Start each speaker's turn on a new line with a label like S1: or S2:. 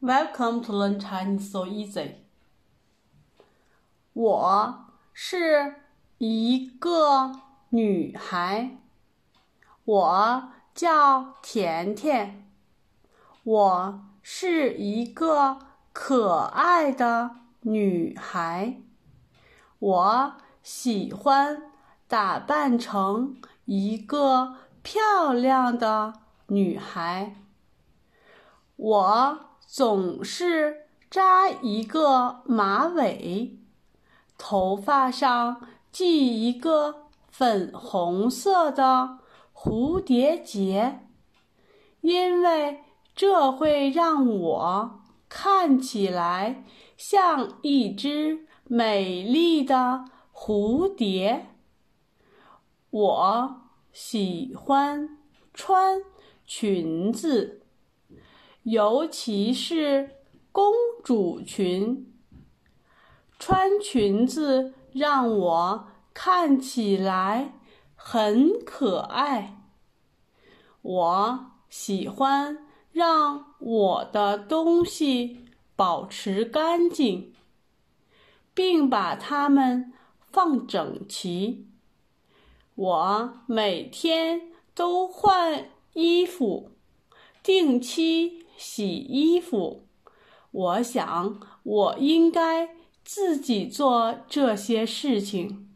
S1: Welcome to learn Chinese so easy. 我是一个女孩，我叫甜甜。我是一个可爱的女孩，我喜欢打扮成一个漂亮的女孩。我。总是扎一个马尾，头发上系一个粉红色的蝴蝶结，因为这会让我看起来像一只美丽的蝴蝶。我喜欢穿裙子。尤其是公主裙，穿裙子让我看起来很可爱。我喜欢让我的东西保持干净，并把它们放整齐。我每天都换衣服，定期。洗衣服，我想我应该自己做这些事情。